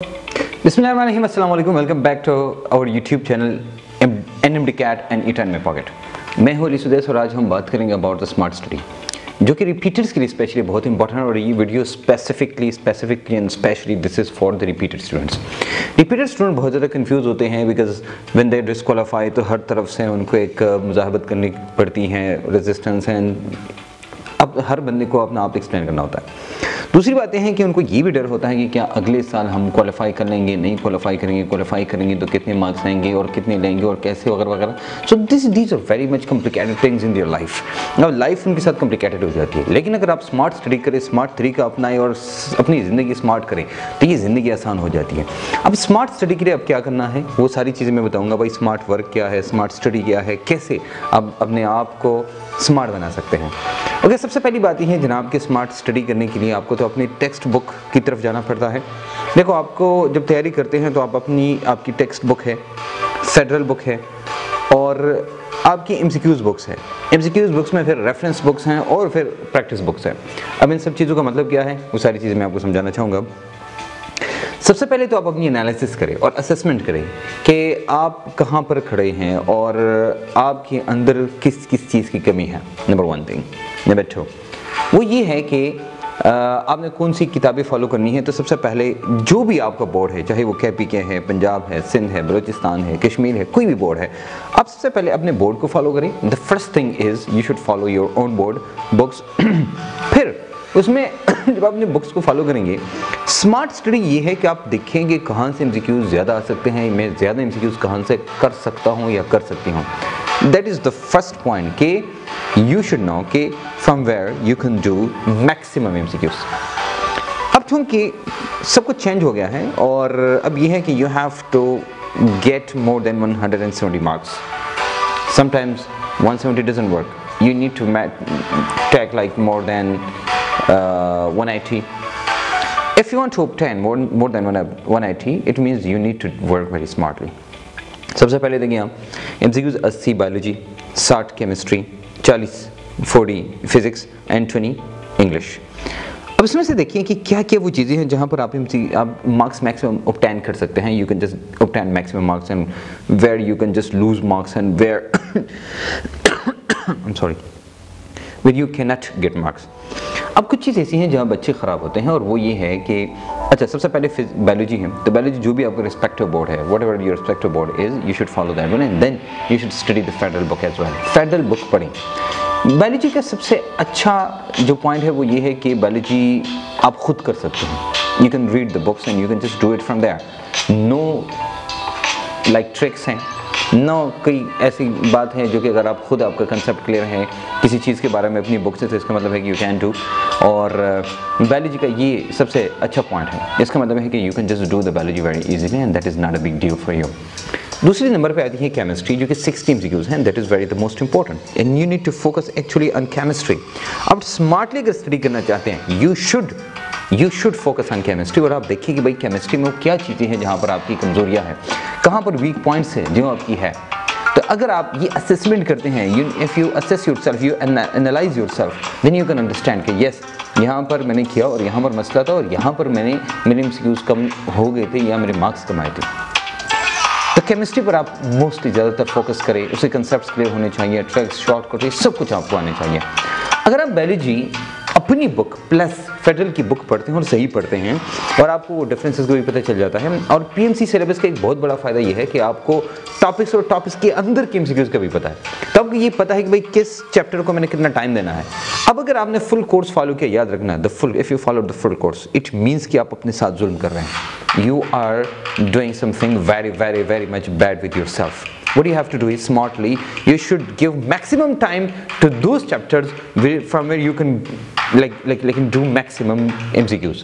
Bismillahirrahmanirrahim. Assalamu alaikum. Welcome back to our YouTube channel NMD Cat and Eat in My Pocket. मैं हूँ अली सुदेश और आज हम बात करेंगे अबाउट द स्मार्ट स्टडी जो कि रिपीटर्स के लिए स्पेशली बहुत इंपॉर्टेंट और ये video specifically specifically and specially this is for the repeated students repeated student बहुत ज़्यादा कन्फ्यूज़ होते हैं बिकॉज़ व्हेन दे डिसक्वालीफाई तो हर तरफ़ से उनको एक मुजाहबत करनी पड़ती है रेजिस्टेंस एंड अब हर बंदे को अपना आप एक्सप्लेन करना होता है दूसरी बातें हैं कि उनको ये भी डर होता है कि क्या अगले साल हम क्वालिफाई कर लेंगे नहीं क्वालिफाई करेंगे क्वालिफाई करेंगे तो कितने मार्क्स आएँगे और कितने लेंगे और कैसे वगैरह वगैरह। So this these are very much complicated things in their life अब लाइफ उनके साथ कॉम्प्लिकेटेड हो जाती है। लेकिन अगर आप स्मार्ट स्टडी करें स्मार्ट तरीका अपनाएँ और अपनी ज़िंदगी स्मार्ट करें तो ये ज़िंदगी आसान हो जाती है। अब स्मार्ट स्टडी के लिए अब क्या करना है? वो सारी चीज़ें मैं बताऊँगा भाई। स्मार्ट वर्क क्या है? स्मार्ट स्टडी क्या है? कैसे आप अपने आप को स्मार्ट बना सकते हैं? ओके सबसे पहली बात यह है जनाब कि स्मार्ट स्टडी करने के लिए आपको तो अपनी टेक्स्ट बुक की तरफ़ जाना पड़ता है। देखो, आपको जब तैयारी करते हैं तो आप अपनी, आपकी टेक्स्ट बुक है फेडरल बुक है, और आपकी एम बुक्स है। एम बुक्स में फिर रेफरेंस बुक्स हैं और फिर प्रैक्टिस बुक्स हैं। अब इन सब चीज़ों का मतलब क्या है? वो सारी चीज़ें मैं आपको समझाना चाहूँगा। सबसे पहले तो आप अपनी एनालिसिस करें और असेसमेंट करें कि आप कहाँ पर खड़े हैं और आपके अंदर किस किस चीज़ की कमी है। Number one thing number two वो ये है कि आपने कौन सी किताबें फॉलो करनी है? तो सबसे पहले जो भी आपका बोर्ड है, चाहे वो के पी के है पंजाब है सिंध है बलूचिस्तान है कश्मीर है, कोई भी बोर्ड है, आप सबसे पहले अपने बोर्ड को फॉलो करें। The first thing is you should follow your own board books फिर उसमें जब आप अपने बुक्स को फॉलो करेंगे स्मार्ट स्टडी ये है कि आप देखेंगे कहाँ से एम ज़्यादा आ सकते हैं, मैं ज़्यादा एम कहाँ से कर सकता हूँ या कर सकती हूँ। That is the first point कि यू शुड नो कि from where you can do maximum M अब चूँकि सब कुछ चेंज हो गया है और अब ये है कि you have to get more than 170 marks sometimes 170 doesn't work you need to take like more than 180 if you want to obtain more more than 180 it means you need to work very smartly सबसे पहले देखिए हम MCQs अस्सी biology 60 chemistry चालीस, forty physics and twenty English अब इसमें से देखिए कि क्या क्या वो चीज़ें हैं जहाँ पर आप आप मार्क्स मैक्सिमम ऑप्टेन कर सकते हैं। You can just obtain maximum marks and where you can just lose marks and where I am sorry with you can not get marks अब कुछ चीज़ ऐसी हैं जहाँ बच्चे ख़राब होते हैं और वो ये है कि अच्छा सबसे पहले बायोलॉजी है। तो बायोलॉजी जो भी आपका रिस्पेक्टिव बोर्ड है whatever your respective board is you should follow that one and then you should study the federal book as well federal book पढ़ें। बायोलॉजी का सबसे अच्छा जो पॉइंट है वो ये है कि बायोलॉजी आप खुद कर सकते हैं। You can read the books and you can just do it from there no like tricks हैं। नो कई ऐसी बात है जो कि अगर आप खुद आपका कंसेप्ट क्लियर है, किसी चीज़ के बारे में अपनी बुक से तो इसका मतलब है कि यू कैन डू और बायोलॉजी का ये सबसे अच्छा पॉइंट है. इसका मतलब है कि you can just do the biology very easily and that is not a big deal for you दूसरी नंबर पे आती है केमिस्ट्री जो कि सिक्स टीम्स यूज़ हैं. That is very the most important and you need to focus actually on chemistry आप स्मार्टली अगर स्टडी करना चाहते हैं you should you should focus on chemistry और आप देखिए कि भाई केमिस्ट्री में वो क्या चीज़ें हैं जहाँ पर आपकी कमजोरियाँ हैं। कहाँ पर वीक पॉइंट्स हैं, जो आपकी है। तो अगर आप ये असेसमेंट करते हैं you if you assess yourself you analyse yourself then you can understand कि येस यहाँ पर मैंने किया और यहाँ पर मसला था और यहाँ पर मैंने, मेरे एम कम हो गए थे या मेरे मार्क्स कम आए थे। तो केमिस्ट्री पर आप मोस्टली ज़्यादातर फोकस करें उसके कंसेप्ट क्लियर होने चाहिए ट्रैक्स शॉर्ट कट सब कुछ आपको आने चाहिए। अगर आप बायोलॉजी अपनी बुक प्लस फेडरल की बुक पढ़ते हैं और सही पढ़ते हैं और आपको वो डिफरेंसेस को भी पता चल जाता है। और पीएमसी सिलेबस का एक बहुत बड़ा फ़ायदा ये है कि आपको टॉपिक्स और टॉपिक्स के अंदर की एमसीक्यूज का भी पता है। तब तो ये पता है कि भाई किस चैप्टर को मैंने कितना टाइम देना है। अब अगर आपने फुल कोर्स फॉलो किया याद रखना the full if you follow the full course it means कि आप अपने साथ जुल्म कर रहे हैं। You are doing something very very very much bad with yourself what you have to do is smartly you should give maximum time to those chapters where, from where you can like like do maximum MCQs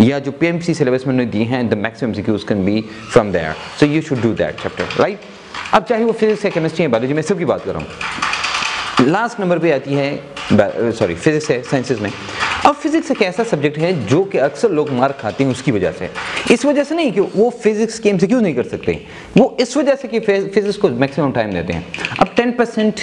या जो PMC syllabus में उन्होंने दिए हैं the maximum MCQs can be from there so you should do that chapter right अब चाहे वो physics है केमिस्ट्री है बायोलॉजी मैं सबकी बात कर रहा हूँ। लास्ट नंबर पे आती है सॉरी फिजिक्स है साइंसिस में। अब फिजिक्स एक ऐसा सब्जेक्ट है जो कि अक्सर लोग मार खाते हैं उसकी वजह से। इस वजह से नहीं कि वो फिजिक्स के एमसीक्यू नहीं कर सकते। वो इस वजह से कि फिजिक्स को मैक्सिमम टाइम देते हैं। अब 10 परसेंट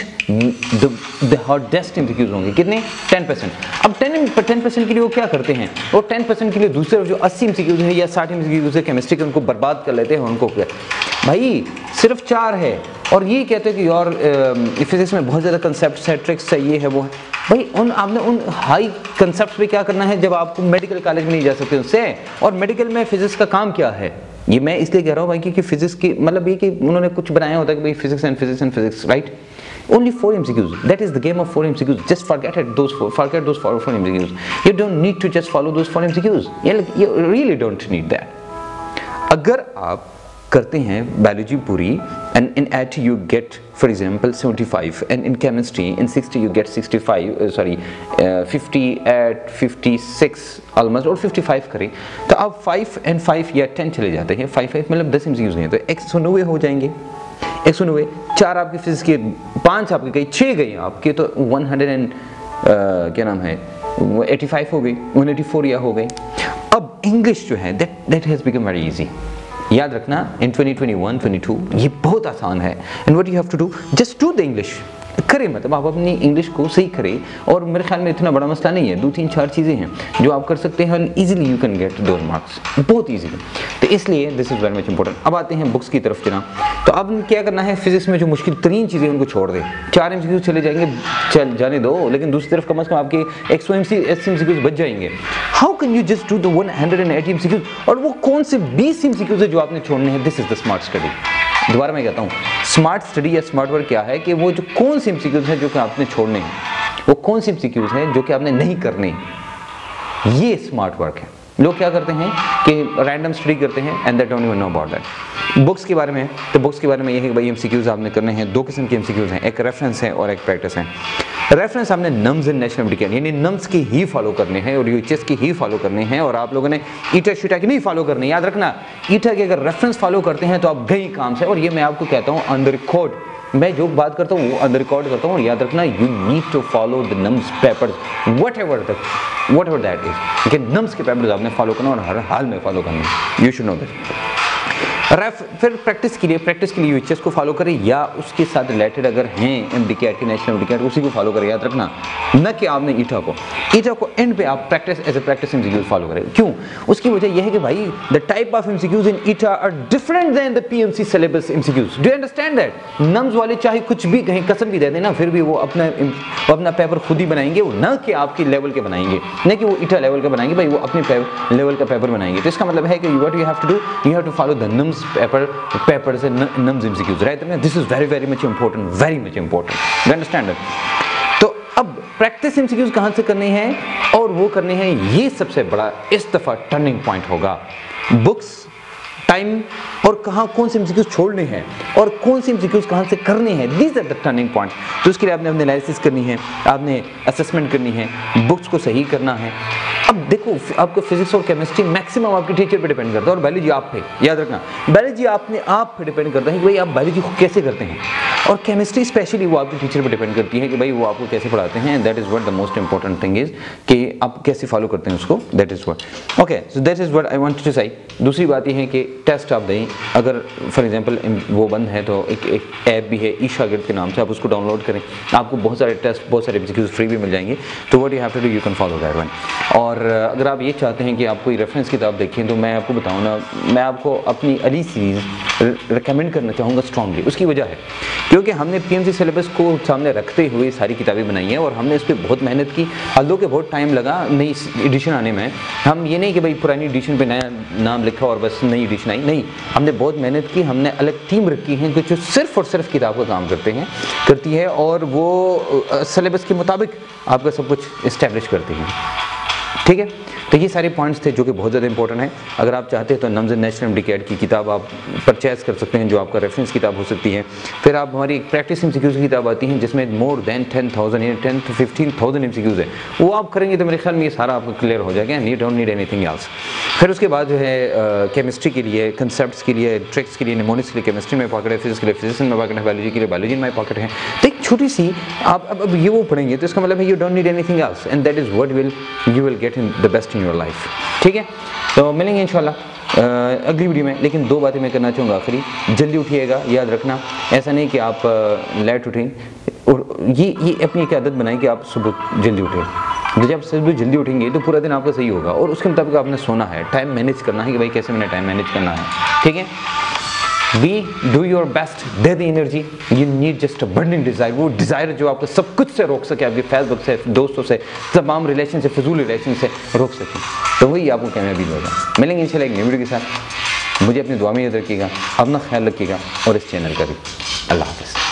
हार्डेस्ट एमसीक्यूज होंगे। कितने? 10 परसेंट अब 10 टेन परसेंट के लिए वो क्या करते हैं? और 10 परसेंट के लिए दूसरे जो अस्सी 80 एमसीक्यूज है या 60 एमसीक्यूज है केमिस्ट्री के, उनको बर्बाद कर लेते हैं उनको क्या भाई, सिर्फ़ चार है। और ये कहते हैं कि और फिजिक्स में बहुत ज़्यादा कंसेप्ट है ट्रिक्स है ये है वो है भाई उन आपने उन हाई कंसेप्ट पे क्या करना है जब आपको मेडिकल कॉलेज में नहीं जा सकते उससे और मेडिकल में फिजिक्स का काम क्या है ये मैं इसलिए कह रहा हूँ भाई क्योंकि फिजिक्स की मतलब ये कि उन्होंने कुछ बनाया होता है कि भाई physics and physics and physics right only four MCQs. That is the game of four MCQs. Just forget it. Those four, forget those four, four MCQs. You don't need to just follow those four MCQs. You, you really don't need that. अगर आप करते हैं biology पूरी and in eight you get for example 75 and in chemistry in 60 you get 65 sorry 50 eight 56 almost और 55 करें तो आप 5 and 5 या 10 चले जाते हैं 5 5 मतलब 10 एमसीक्यूज हैं तो एक सौ नब्बे हो जाएँगे एक सौ नब्बे चार आपकी फिजिक्स के पाँच आपके गई छः गई आपके तो 100 एंड uh, क्या नाम है 85 हो गई 184 या हो गई अब इंग्लिश जो है that that has become very easy याद रखना इन 2021 22 ये बहुत आसान है। And what you have to do just do the English करें मतलब आप अपनी इंग्लिश को सही करें। और मेरे ख्याल में इतना बड़ा मसला नहीं है, दो तीन चार चीज़ें हैं जो आप कर सकते हैं इजीली यू कैन गेट दो मार्क्स बहुत ईजीली तो इसलिए this is very much important अब आते हैं बुक्स की तरफ़ जना तो अब क्या करना है फिजिक्स में जो मुश्किल तरीन चीज़ें उनको छोड़ दें। चार एम चले जाएँगे, चल, जाने दो, लेकिन दूसरी तरफ़ कम अज़ कम आपके एक सौ एम सी एस एम बच जाएँगे। How can you just do the one hundred and eighty M और वो कौन से बीस एम है जो आपने छोड़ने हैं? This is the smart study दोबारा मैं कहता हूँ स्मार्ट स्टडी या स्मार्ट वर्क क्या है कि वो जो कौन सी एमसीक्यूज हैं जो कि आपने छोड़ने हैं? वो कौन सी एमसीक्यूज हैं जो कि आपने नहीं करने ये स्मार्ट वर्क है। लोग क्या करते हैं कि रैंडम स्टडी करते हैं and that don't even know about that books के बारे में तो बुक्स के बारे में ये है कि भाई एमसीक्यूज आपने करने हैं, दो किस्म के एमसीक्यूज हैं, एक रेफरेंस है और एक प्रैक्टिस है। रेफरेंस हमने नम्स इन नेशनल मेडिकल यानी नम्स की ही फॉलो करने हैं और यूएचएस की ही फॉलो करने हैं और आप लोगों ने ईटा शीटा की नहीं फॉलो करनी, याद रखना, ईटा के अगर रेफरेंस फॉलो करते हैं तो आप गई काम से, और ये मैं आपको कहता हूँ अंदर रिकॉर्ड मैं जो बात करता हूँ वो अंदर रिकॉर्ड करता हूँ याद रखना you need to follow the NAMS papers whatever the whatever that is कि नम्स के पेपर्स आपने फॉलो करना और हर हाल में फॉलो करना यू शुड नो दैट रेफ फिर प्रैक्टिस के लिए प्रैक्टिस के लिए यूएचएस को फॉलो करें या उसके साथ रिलेटेड अगर हैं एम डी के नेशनल एम डी उसी को फॉलो करें, याद रखना। न कि आपने ईटा को। ईटा को एंड पे आप practice as a practice MCQs follow करें। क्यों? उसकी वजह यह है कि भाई the type of MCQs in ETEA are different than the PMC syllabus MCQs do understand that NUMS वाले चाहे कुछ भी कहीं, कसम भी दे देना फिर भी वो अपना अपना पेपर खुद ही बनाएँगे, वो न कि आपके लेवल के बनाएँगे। न कि वो ईटा लेवल का बनाएँगे, भाई, वो अपने लेवल का पेपर बनाएँगे। तो इसका मतलब है कि what you have to do you have to follow the NUMS papers and nums MCQs right this is very very much important, very much important. You understand? it तो अब प्रैक्टिस एमसीक्यूज कहाँ से करने हैं? और वो करने हैं, ये सबसे बड़ा इस दफ़ा टर्निंग पॉइंट होगा। बुक्स टाइम और कहाँ कौन से एमसीक्यूज छोड़ने हैं? और कौन से एमसीक्यूज कहाँ से करने हैं? These are the turning point तो उसके लिए आपने अपने एनालिसिस करनी है, आपने असेसमेंट करनी है बुक्स को सही करना है। अब देखो, आपको फिजिक्स और केमिस्ट्री मैक्सिमम आपके टीचर पे डिपेंड करता है और बायोलॉजी आप पे। याद रखना बायोलॉजी आपने आप पे डिपेंड करता है कि भाई आप बायोलॉजी को कैसे करते हैं। और केमिस्ट्री स्पेशली वो आपके टीचर पर डिपेंड करती है कि भाई वो आपको कैसे पढ़ाते हैं that is what the most important thing is कि आप कैसे फॉलो करते हैं उसको that is what okay so that is what I want to say दूसरी बात यह है कि टेस्ट आप दें, अगर फॉर एग्ज़ाम्पल वो बंद है तो एक एक ऐप भी है ई शागिर्द के नाम से, आप उसको डाउनलोड करें। आपको बहुत सारे टेस्ट बहुत सारे एग्जीक्यूज फ्री भी मिल जाएँगे तो what you have to do you can follow that one और अगर आप ये चाहते हैं कि आप कोई रेफरेंस किताब देखें तो मैं आपको बताऊँ ना, मैं आपको अपनी अली सीरीज़ रिकमेंड करना चाहूँगा स्ट्रॉन्गली उसकी वजह है क्योंकि हमने पी सिलेबस को सामने रखते हुए सारी किताबें बनाई हैं और हमने इस पर बहुत मेहनत की। हल्दों के बहुत टाइम लगा नई एडिशन आने में। हम ये नहीं कि भाई पुरानी एडिशन पे नया नाम लिखा और बस नई एडिशन आई। नहीं, हमने बहुत मेहनत की, हमने अलग टीम रखी है जो सिर्फ़ और सिर्फ़ किताब का काम करते हैं, करती है और वो सिलेबस के मुताबिक आपका सब कुछ इस्टेब्लिश करती हैं। ठीक है? तो ये सारे पॉइंट्स थे जो कि बहुत ज़्यादा इंपॉर्टेंट है। अगर आप चाहते हैं तो नम्स नेशनल डिकेट की किताब आप परचेज कर सकते हैं, जो आपका रेफरेंस किताब हो सकती है। फिर आप हमारी एक प्रैक्टिस एम की किताब आती है, जिसमें मोर देन टेन थाउज़ेंड या टेन टू फिफ्टीन थाउज़ेंड एम है। वो आप करेंगे तो मेरे ख्याल में ये सारा आपको क्लियर हो जाएगा नी डोंट नीड एनीथिंग एल्स फिर उसके बाद जो है केमिस्ट्री के लिए कंसेप्ट के लिए ट्रिक्स के लिए निमोनिक्स के लिए केमिस्ट्री में पॉकेट है फिजिक्स के लिए फिजिक्स में पॉकेट है बायोलॉजी के लिए बायोलॉजी में पॉकेट है। तो छोटी सी, आप अब अब ये वो पढ़ेंगे तो इसका मतलब है you don't need anything else and that is what will you will get in the best in your life ठीक है? तो मिलेंगे इंशाल्लाह। अगली वीडियो में, लेकिन दो बातें मैं करना चाहूँगा आखिरी। जल्दी उठिएगा, याद रखना। ऐसा नहीं कि आप लेट उठें, और ये ये अपनी एक आदत बनाएँ कि आप सुबह जल्दी उठें। जब आप सुबह जल्दी उठेंगे तो पूरा दिन आपका सही होगा, और उसके मुताबिक आपने सोना है। टाइम मैनेज करना है कि भाई कैसे मैंने टाइम मैनेज करना है। ठीक है? We do your best they the energy you need just a burning desire वो डिज़ायर जो आपको सब कुछ से रोक सके, आपके फेसबुक से, दोस्तों से, तमाम रिलेशन से फजूल रिलेशन से रोक सके। तो वही आपको कामयाबी होगा मिलेंगे इंशाल्लाह एक वीडियो के साथ। मुझे अपनी दुआ में याद रखिएगा, अपना ख्याल रखिएगा और इस चैनल का भी। अल्लाह हाफ़